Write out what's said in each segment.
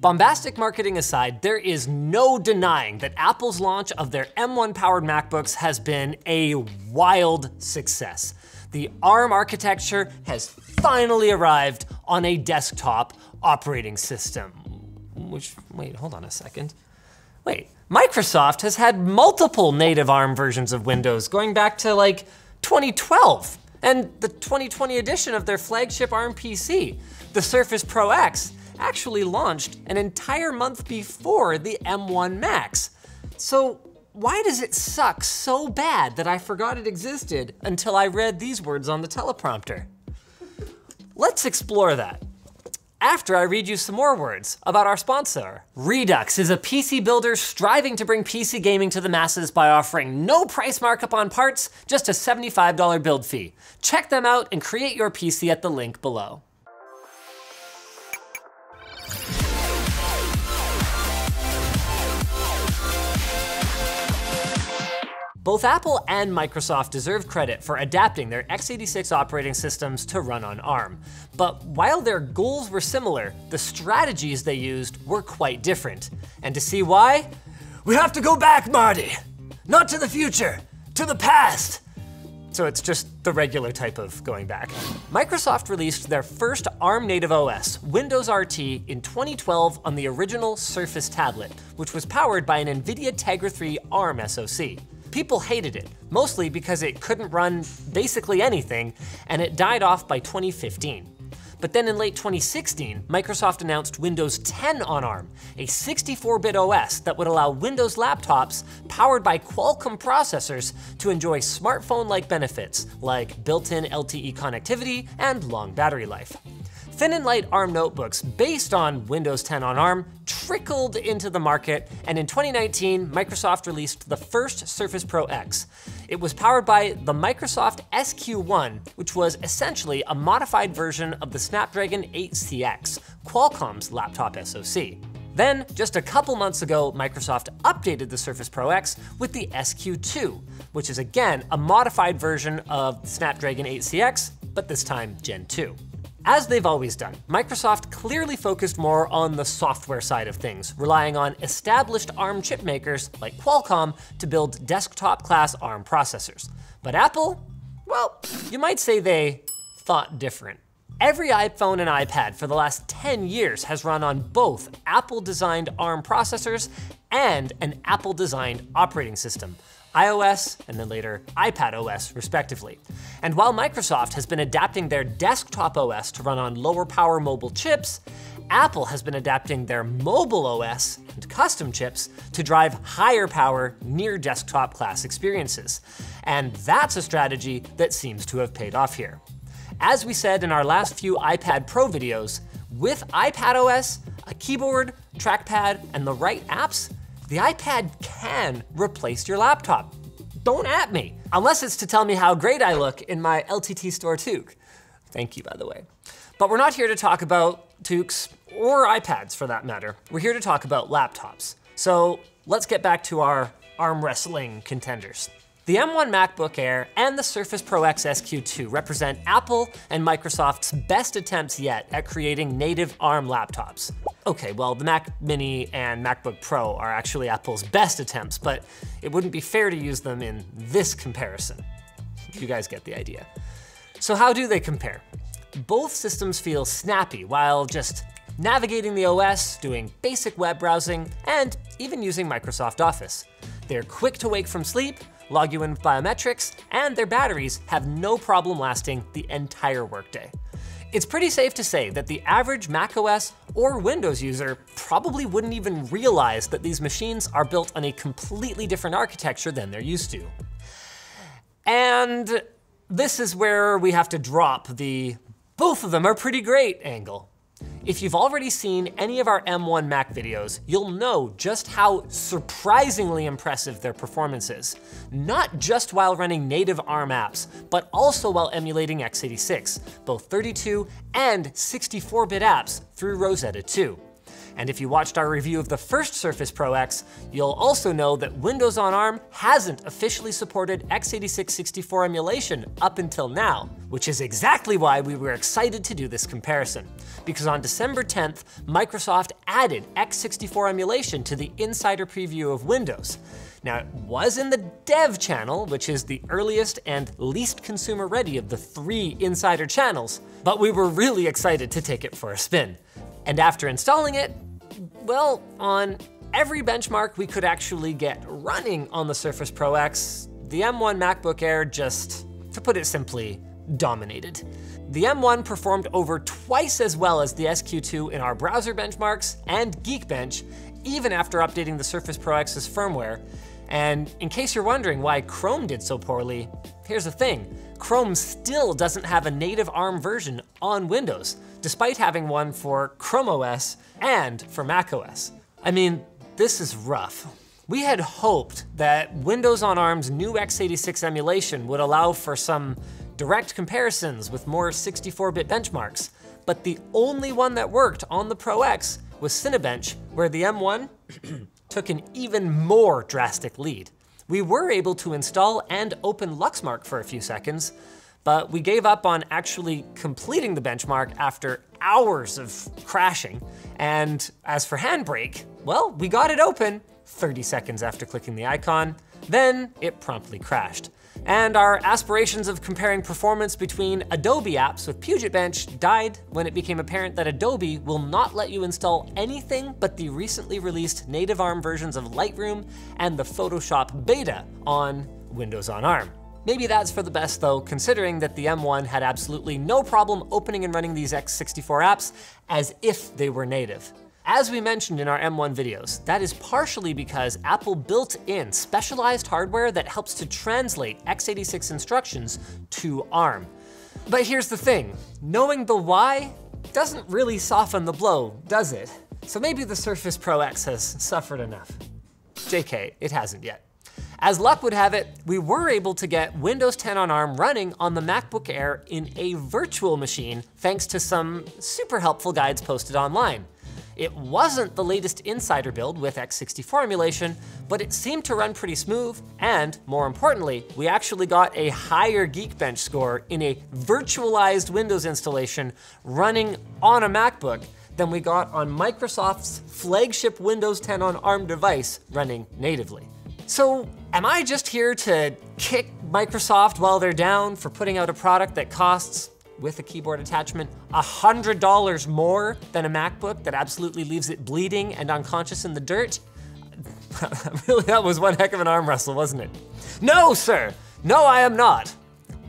Bombastic marketing aside, there is no denying that Apple's launch of their M1 powered MacBooks has been a wild success. The ARM architecture has finally arrived on a desktop operating system. Which, wait, hold on a second. Wait, Microsoft has had multiple native ARM versions of Windows going back to like 2012 and the 2020 edition of their flagship ARM PC, the Surface Pro X, actually launched an entire month before the M1 Macs. So why does it suck so bad that I forgot it existed until I read these words on the teleprompter? Let's explore that after I read you some more words about our sponsor. Redux is a PC builder striving to bring PC gaming to the masses by offering no price markup on parts, just a $75 build fee. Check them out and create your PC at the link below. Both Apple and Microsoft deserve credit for adapting their x86 operating systems to run on ARM. But while their goals were similar, the strategies they used were quite different. And to see why, we have to go back, Marty! Not to the future, to the past! So it's just the regular type of going back. Microsoft released their first ARM native OS, Windows RT, in 2012 on the original Surface tablet, which was powered by an NVIDIA Tegra 3 ARM SoC. People hated it, mostly because it couldn't run basically anything, and it died off by 2015. But then in late 2016, Microsoft announced Windows 10 on ARM, a 64-bit OS that would allow Windows laptops powered by Qualcomm processors to enjoy smartphone-like benefits like built-in LTE connectivity and long battery life. Thin and light ARM notebooks based on Windows 10 on ARM trickled into the market, and in 2019, Microsoft released the first Surface Pro X. It was powered by the Microsoft SQ1, which was essentially a modified version of the Snapdragon 8CX, Qualcomm's laptop SoC. Then, just a couple months ago, Microsoft updated the Surface Pro X with the SQ2, which is again a modified version of the Snapdragon 8CX, but this time Gen 2. As they've always done, Microsoft clearly focused more on the software side of things, relying on established ARM chip makers like Qualcomm to build desktop class ARM processors. But Apple, well, you might say they thought different. Every iPhone and iPad for the last 10 years has run on both Apple designed ARM processors and an Apple designed operating system iOS, and then later iPad OS, respectively. And while Microsoft has been adapting their desktop OS to run on lower power mobile chips, Apple has been adapting their mobile OS and custom chips to drive higher power near desktop class experiences. And that's a strategy that seems to have paid off here. As we said in our last few iPad Pro videos, with iPad OS, a keyboard, trackpad, and the right apps, the iPad can replace your laptop. Don't at me, unless it's to tell me how great I look in my LTT Store toque. Thank you, by the way. But we're not here to talk about toques or iPads for that matter. We're here to talk about laptops. So let's get back to our arm wrestling contenders. The M1 MacBook Air and the Surface Pro X SQ2 represent Apple and Microsoft's best attempts yet at creating native ARM laptops. Okay, well, the Mac Mini and MacBook Pro are actually Apple's best attempts, but it wouldn't be fair to use them in this comparison. You guys get the idea. So how do they compare? Both systems feel snappy while just navigating the OS, doing basic web browsing, and even using Microsoft Office. They're quick to wake from sleep, log in with biometrics, and their batteries have no problem lasting the entire workday. It's pretty safe to say that the average macOS or Windows user probably wouldn't even realize that these machines are built on a completely different architecture than they're used to. And this is where we have to drop the both of them are pretty great angle. If you've already seen any of our M1 Mac videos, you'll know just how surprisingly impressive their performance is. Not just while running native ARM apps, but also while emulating x86, both 32 and 64-bit apps through Rosetta 2. And if you watched our review of the first Surface Pro X, you'll also know that Windows on ARM hasn't officially supported x86 64 emulation up until now, which is exactly why we were excited to do this comparison. Because on December 10th, Microsoft added x64 emulation to the insider preview of Windows. Now, it was in the dev channel, which is the earliest and least consumer ready of the three insider channels, but we were really excited to take it for a spin. And after installing it, well, on every benchmark we could actually get running on the Surface Pro X, the M1 MacBook Air just, to put it simply, dominated. The M1 performed over twice as well as the SQ2 in our browser benchmarks and Geekbench, even after updating the Surface Pro X's firmware. And in case you're wondering why Chrome did so poorly, here's the thing. Chrome still doesn't have a native ARM version on Windows, despite having one for Chrome OS and for Mac OS. I mean, this is rough. We had hoped that Windows on ARM's new x86 emulation would allow for some direct comparisons with more 64-bit benchmarks, but the only one that worked on the Pro X was Cinebench, where the M1 took an even more drastic lead. We were able to install and open Luxmark for a few seconds, but we gave up on actually completing the benchmark after hours of crashing. And as for Handbrake, well, we got it open 30 seconds after clicking the icon, then it promptly crashed. And our aspirations of comparing performance between Adobe apps with Puget Bench died when it became apparent that Adobe will not let you install anything but the recently released native ARM versions of Lightroom and the Photoshop beta on Windows on ARM. Maybe that's for the best though, considering that the M1 had absolutely no problem opening and running these x64 apps as if they were native. As we mentioned in our M1 videos, that is partially because Apple built in specialized hardware that helps to translate x86 instructions to ARM. But here's the thing, knowing the why doesn't really soften the blow, does it? So maybe the Surface Pro X has suffered enough. JK, it hasn't yet. As luck would have it, we were able to get Windows 10 on ARM running on the MacBook Air in a virtual machine thanks to some super helpful guides posted online. It wasn't the latest insider build with x64 emulation, but it seemed to run pretty smooth, and more importantly, we actually got a higher Geekbench score in a virtualized Windows installation running on a MacBook than we got on Microsoft's flagship Windows 10 on ARM device running natively. So am I just here to kick Microsoft while they're down for putting out a product that costs with a keyboard attachment, $100 more than a MacBook that absolutely leaves it bleeding and unconscious in the dirt? really, that was one heck of an arm wrestle, wasn't it? No, sir, no, I am not.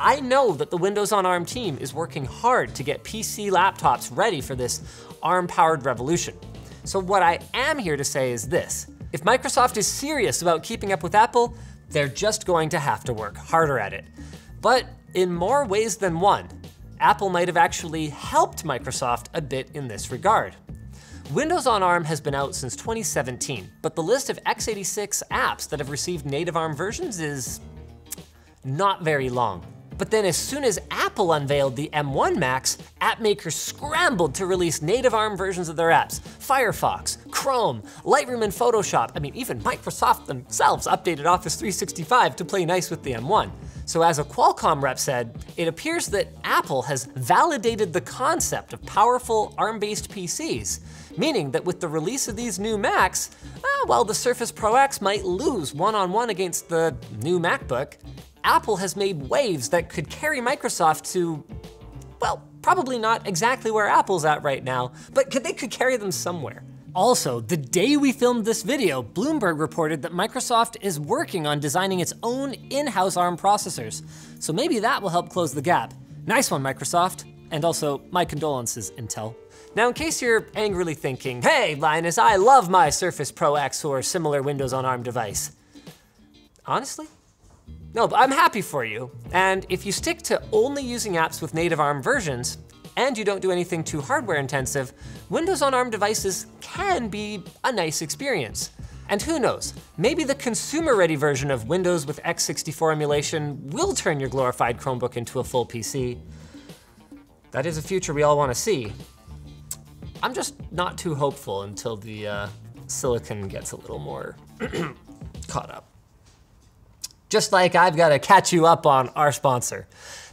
I know that the Windows on ARM team is working hard to get PC laptops ready for this ARM-powered revolution. So what I am here to say is this. If Microsoft is serious about keeping up with Apple, they're just going to have to work harder at it. But in more ways than one, Apple might have actually helped Microsoft a bit in this regard. Windows on ARM has been out since 2017, but the list of x86 apps that have received native ARM versions is not very long. But then as soon as Apple unveiled the M1 Macs, app makers scrambled to release native ARM versions of their apps. Firefox, Chrome, Lightroom and Photoshop, I mean even Microsoft themselves updated Office 365 to play nice with the M1. So as a Qualcomm rep said, it appears that Apple has validated the concept of powerful ARM-based PCs, meaning that with the release of these new Macs, uh, while the Surface Pro X might lose one-on-one -on -one against the new MacBook, Apple has made waves that could carry Microsoft to, well, probably not exactly where Apple's at right now, but they could carry them somewhere. Also, the day we filmed this video, Bloomberg reported that Microsoft is working on designing its own in-house ARM processors. So maybe that will help close the gap. Nice one, Microsoft. And also, my condolences, Intel. Now, in case you're angrily thinking, hey, Linus, I love my Surface Pro X or similar Windows on ARM device. Honestly? No, but I'm happy for you. And if you stick to only using apps with native ARM versions, and you don't do anything too hardware intensive, Windows on ARM devices can be a nice experience. And who knows, maybe the consumer-ready version of Windows with x64 emulation will turn your glorified Chromebook into a full PC. That is a future we all want to see. I'm just not too hopeful until the uh, silicon gets a little more caught up. Just like I've got to catch you up on our sponsor.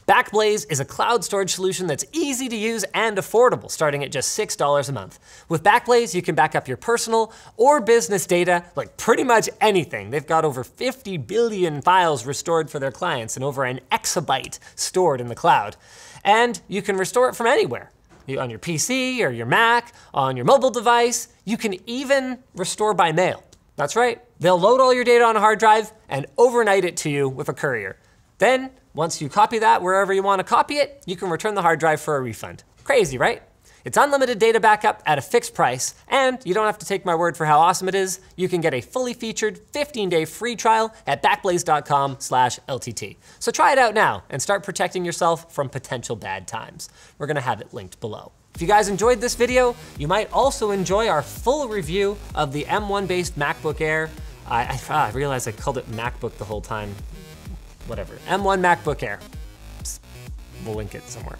Backblaze is a cloud storage solution that's easy to use and affordable, starting at just $6 a month. With Backblaze, you can back up your personal or business data, like pretty much anything. They've got over 50 billion files restored for their clients and over an exabyte stored in the cloud. And you can restore it from anywhere. On your PC or your Mac, on your mobile device, you can even restore by mail. That's right, they'll load all your data on a hard drive and overnight it to you with a courier. Then once you copy that wherever you want to copy it, you can return the hard drive for a refund. Crazy, right? It's unlimited data backup at a fixed price, and you don't have to take my word for how awesome it is. You can get a fully featured 15-day free trial at backblaze.com/ltt. So try it out now and start protecting yourself from potential bad times. We're gonna have it linked below. If you guys enjoyed this video, you might also enjoy our full review of the M1-based MacBook Air. I, I, ah, I realized I called it MacBook the whole time whatever. M1 MacBook Air. We'll link it somewhere.